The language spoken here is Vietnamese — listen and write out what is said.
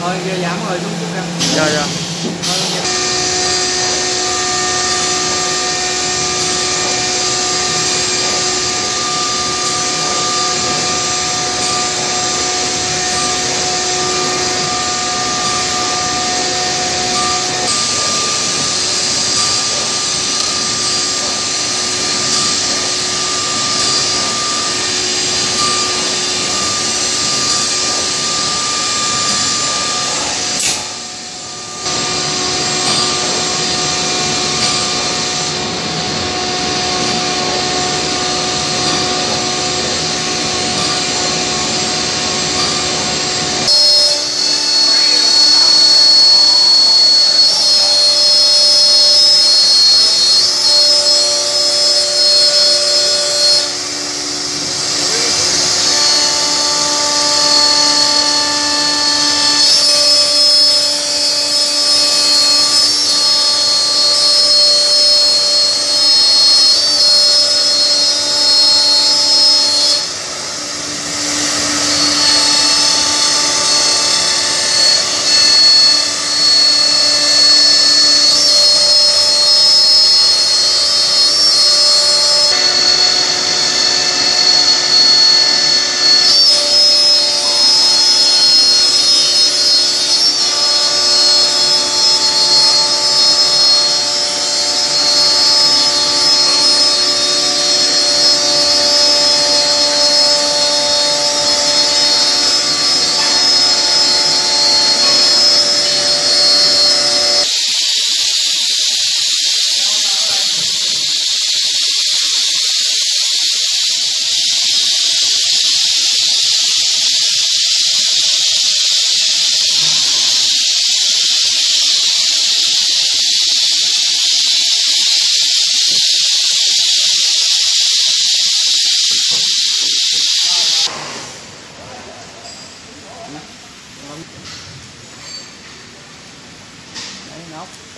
thôi vậy giảm rồi xuống chút em dạ dạ. Thôi, now.